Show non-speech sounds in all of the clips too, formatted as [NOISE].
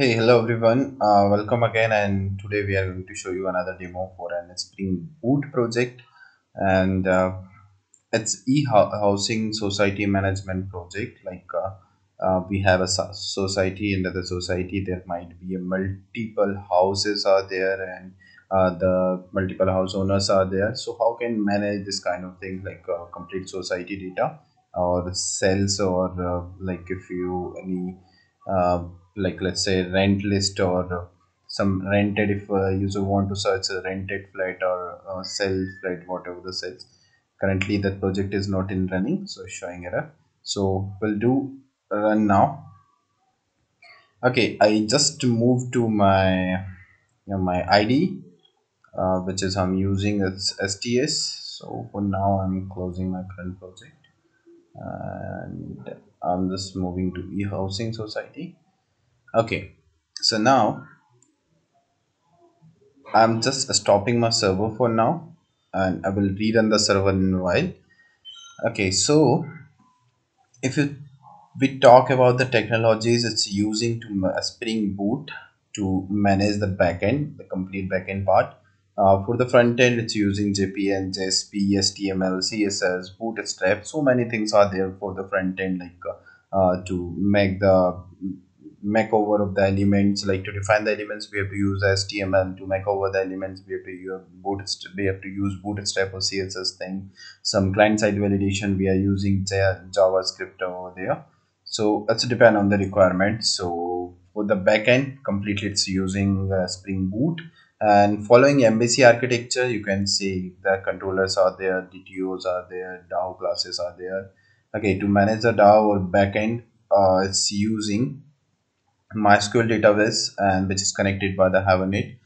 Hey, hello everyone. Uh, welcome again, and today we are going to show you another demo for an Spring Boot project, and uh, it's e-housing society management project. Like uh, uh, we have a society, and the society there might be a multiple houses are there, and uh, the multiple house owners are there. So how can manage this kind of thing like uh, complete society data or cells or like if you any uh, like let's say rent list or some rented if a user want to search a rented flat or uh, sell flat whatever the sales. Currently that project is not in running so showing error. So we'll do run now. Okay i just moved to my you know, my id uh, which is i'm using as sts so for now i'm closing my current project. And i'm just moving to e-housing society. Okay so now i'm just stopping my server for now and i will rerun the server in a while. Okay so if you we talk about the technologies it's using to ma- spring boot to manage the backend the complete backend part uh, for the front end it's using jpa jsp html css bootstrap. So many things are there for the front end like uh, uh, to make the make over of the elements like to define the elements we have to use html to make over the elements we have to use bootstrap we have to use bootstrap or css thing. Some client side validation we are using Ja- javascript over there. So that's depend on the requirement. So for the backend completely it's using uh, spring boot and following mvc architecture you can see the controllers are there dtos are there dao classes are there okay to manage the dao or backend uh, it's using MySQL database and which is connected by the Hibernate.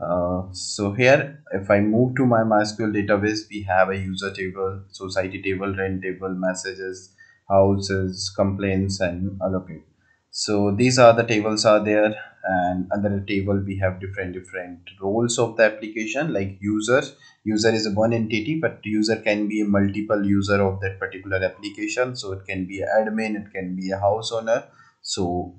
Uh, so here, if I move to my MySQL database, we have a user table, society table, rent table, messages, houses, complaints, and allocate. So these are the tables are there, and under the table we have different different roles of the application. Like user, user is a one entity, but user can be a multiple user of that particular application. So it can be admin, it can be a house owner. So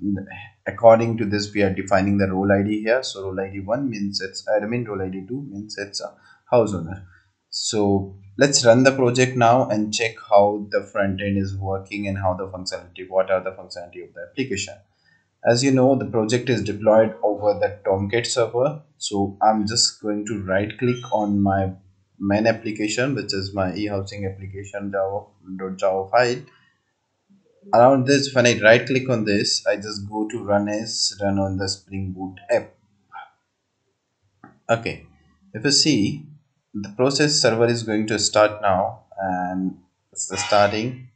according to this we are defining the role id here so role id 1 means it's admin role id 2 means it's a house owner so let's run the project now and check how the front end is working and how the functionality what are the functionality of the application. As you know the project is deployed over the tomcat server. So i'm just going to right click on my main application which is my e-housing application java java file. Around this when i right click on this i just go to run as run on the spring boot app. Okay. If you see the process server is going to start now and it's starting.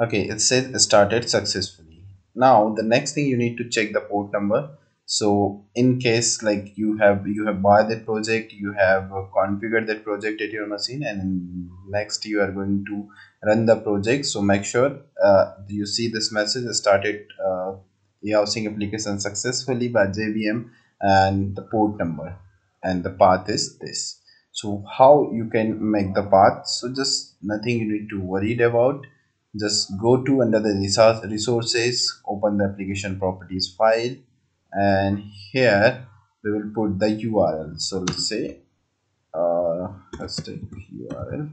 Okay it says started successfully. Now the next thing you need to check the port number. So in case like you have you have bought that project you have configured that project at your machine and next you are going to run the project. So make sure uh, you see this message started uh, housing application successfully by jvm and the port number and the path is this so how you can make the path? So just nothing you need to worried about. Just go to under the resource resources open the application properties file and here we will put the url so let's say uh let's take url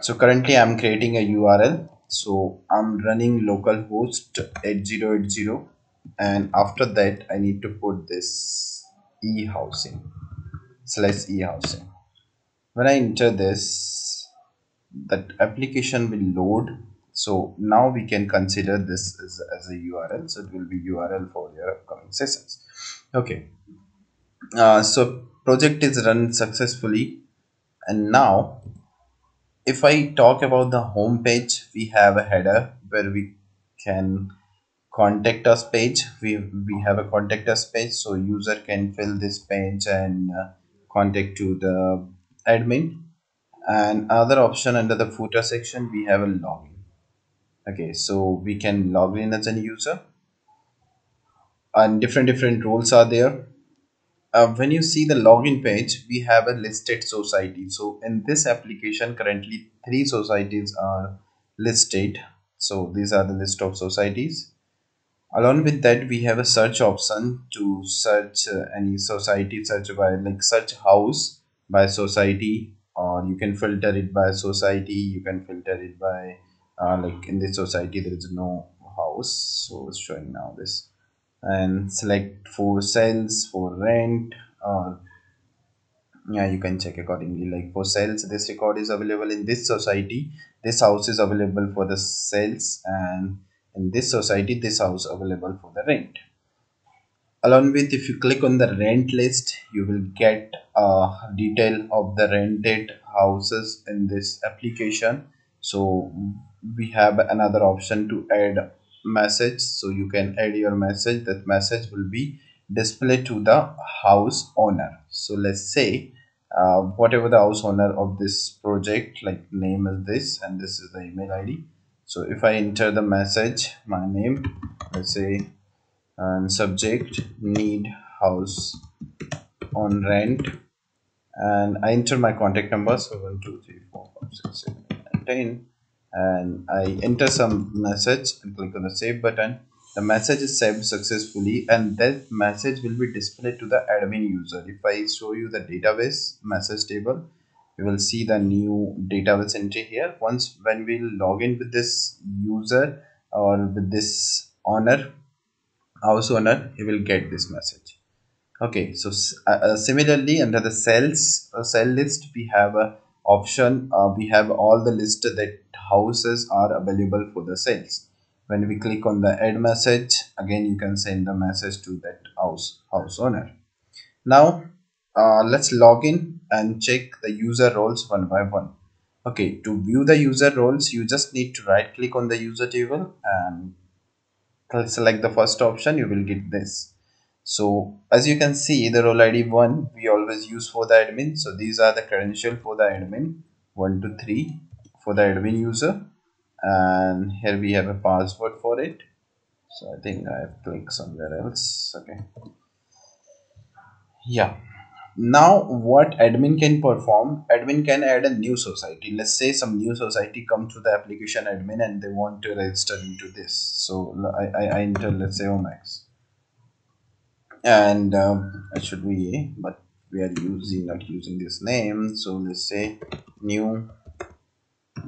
so currently i'm creating a url so i'm running localhost 8080 and after that i need to put this e-housing. Slash e-housing. When i enter this that application will load. So now we can consider this as, as a url so it will be url for your upcoming sessions. Okay. Uh, so project is run successfully. And now if i talk about the home page we have a header where we can contact us page. We we have a contact us page so user can fill this page and uh, contact to the admin. And other option under the footer section we have a login. Okay so we can log in as a user. And different different roles are there. Uh, when you see the login page we have a listed society. So in this application currently three societies are listed. So these are the list of societies along with that we have a search option to search uh, any society search by like search house by society or you can filter it by society you can filter it by uh, like in this society there is no house so it's showing now this. And select for sales for rent or yeah you can check accordingly like for sales this record is available in this society this house is available for the sales and in this society this house available for the rent. Along with if you click on the rent list you will get a detail of the rented houses in this application. So we have another option to add message. So you can add your message. That message will be displayed to the house owner. So let's say uh, whatever the house owner of this project like name is this and this is the email id so if i enter the message my name let's say and subject need house on rent and I enter my contact number so 1 2 3 4 5 6 7 8 9 10 and I enter some message and click on the save button. The message is saved successfully and that message will be displayed to the admin user. If I show you the database message table you will see the new database entry here. Once when we log in with this user or with this owner house owner he will get this message. Okay so uh, uh, similarly under the cells uh, cell list we have a option uh, we have all the list that houses are available for the sales. When we click on the add message again you can send the message to that house house owner. Now uh, let's log in and check the user roles one by one. Okay to view the user roles you just need to right click on the user table and select the first option you will get this. So as you can see the role id 1 we always use for the admin. So these are the credential for the admin. 1 to 3 for the admin user. And here we have a password for it. So i think i have clicked somewhere else. Okay. Yeah now what admin can perform? Admin can add a new society. Let's say some new society come to the application admin and they want to register into this. So i i, I enter let's say omax. And um, it should be a but we are using not using this name. So let's say new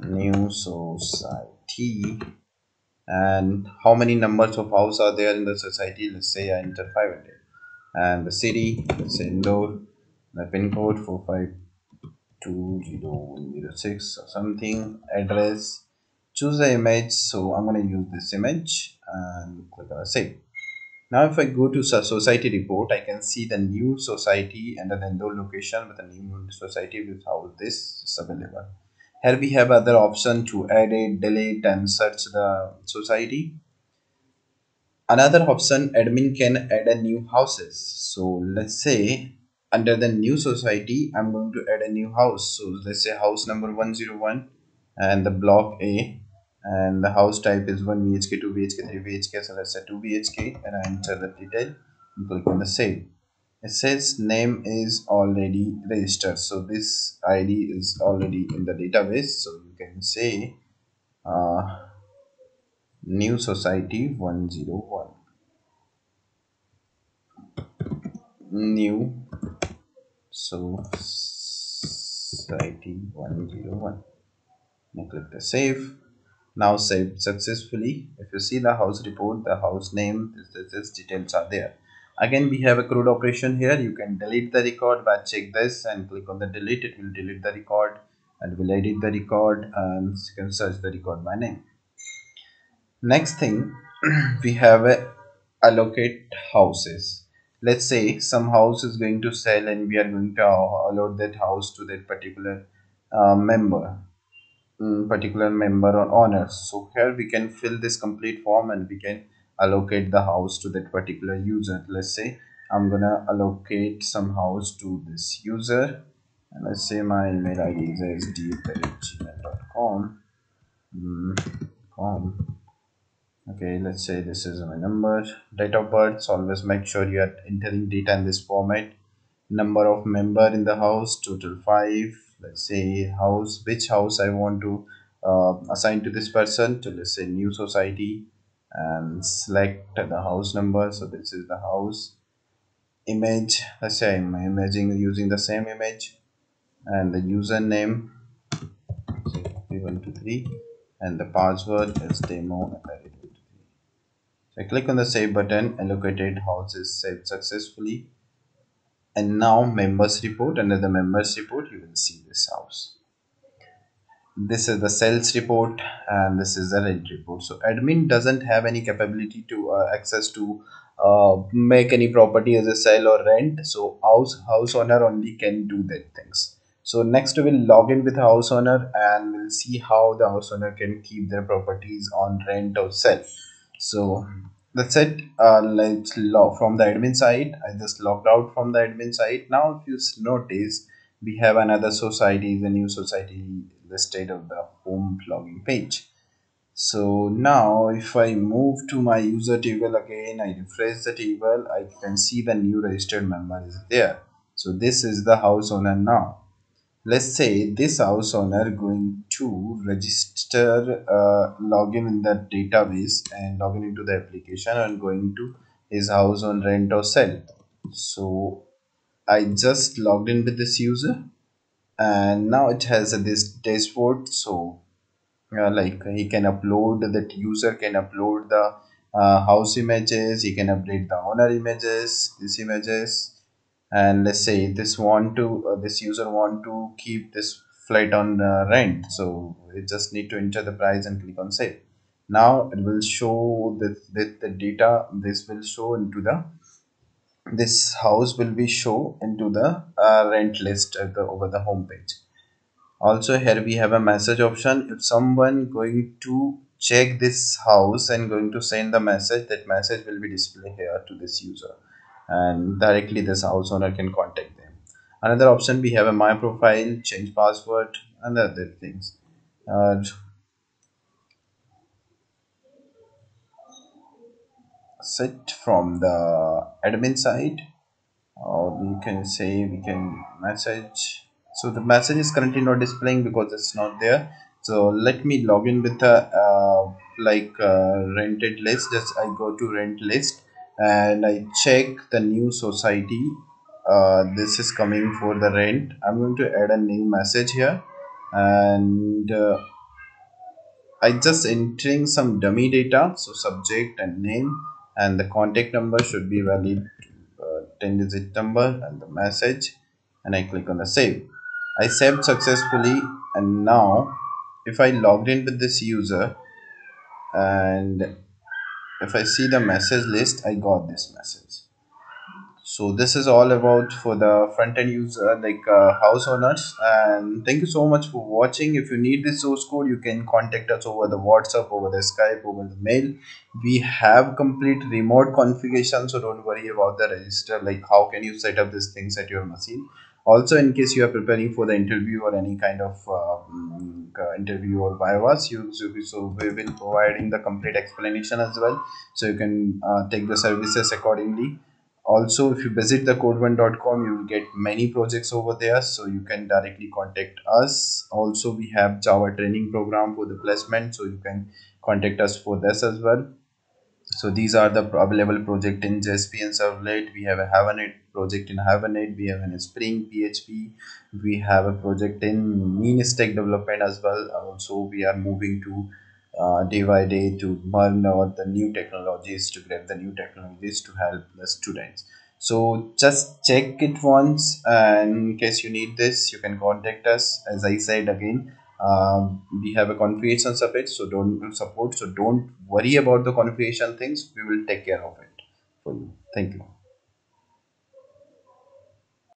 new society. And how many numbers of house are there in the society? Let's say i enter 500 and the city let's say Indore the pin code 4520106 or something address choose the image so i'm going to use this image and click on save now if I go to society report, I can see the new society under the Indore location with a new society with how this is available. Here we have other option to edit, delete and search the society. Another option admin can add a new houses. So let's say under the new society, I'm going to add a new house. So let's say house number 101 and the block A and the house type is 1 BHK, 2 BHK, 3 BHK. So let's say 2 BHK and I enter the detail and click on the save. It says name is already registered. So this ID is already in the database. So you can say uh, new society 101 new society 101 and click the save now saved successfully. If you see the house report the house name this, this, this details are there. Again we have a CRUD operation here. You can delete the record by check this and click on the delete. It will delete the record and will edit the record and you can search the record by name. Next thing [CLEARS THROAT] we have a allocate houses let's say some house is going to sell and we are going to allot that house to that particular uh, member mm, particular member or owner. So here we can fill this complete form and we can allocate the house to that particular user. Let's say i'm gonna allocate some house to this user. And let's say my email id is sd@gmail.com mm, com okay let's say this is my number. Date of birth so always make sure you are entering data in this format. Number of member in the house total five. Let's say house which house i want to uh, assign to this person? To let's say new society and select the house number. So this is the house image. Let's say I'm imaging using the same image and the username. P123 and the password is demo so I click on the save button allocated house is saved successfully and now members report. Under the members report you will see this house. This is the sales report and this is the rent report. So admin doesn't have any capability to uh, access to uh, make any property as a sell or rent. So house house owner only can do that things. So next we'll log in with house owner and we'll see how the house owner can keep their properties on rent or sell so that's it uh, let's log from the admin side i just logged out from the admin side. Now if you notice we have another society the new society listed of the home login page. So now if i move to my user table again i refresh the table i can see the new registered member is there. So this is the house owner now let's say this house owner going to register uh, login in that database and login into the application and going to his house on rent or sell. So i just logged in with this user and now it has this dashboard. So uh, like he can upload that user can upload the uh, house images he can update the owner images these images and let's say this want to uh, this user want to keep this flight on uh, rent. So it just need to enter the price and click on save now it will show the, the, the data. This will show into the this house will be show into the uh, rent list the, over the home page. Also here we have a message option. If someone going to check this house and going to send the message that message will be displayed here to this user and directly this house owner can contact them. Another option we have a my profile change password and other things. Uh, set from the admin side or we can say we can message. So the message is currently not displaying because it's not there. So let me log in with a uh, like uh, rented list. Just i go to rent list and i check the new society. Uh, this is coming for the rent. I'm going to add a new message here. And uh, I just entering some dummy data so subject and name and the contact number should be valid uh, 10 digit number and the message. And I click on the save. I saved successfully and now if I logged in with this user and if I see the message list I got this message. So this is all about for the front end user like uh, house owners. And thank you so much for watching. If you need this source code you can contact us over the whatsapp over the skype over the mail. We have complete remote configuration so don't worry about the register like how can you set up these things at your machine also in case you are preparing for the interview or any kind of uh, mm, interview or vivas you so, so we will providing the complete explanation as well. So you can uh, take the services accordingly. Also if you visit the codebun.com you will get many projects over there. So you can directly contact us. Also we have java training program for the placement. So you can contact us for this as well so these are the available project in JSP and Servlet. We have a Hibernate project in Hibernate. We have an Spring PHP. We have a project in Mean Stack development as well. Also, we are moving to uh, day by day to learn about the new technologies to grab the new technologies to help the students so just check it once and in case you need this you can contact us as i said again um, we have a configuration support so don't support so don't worry about the configuration things. We will take care of it for you. Thank you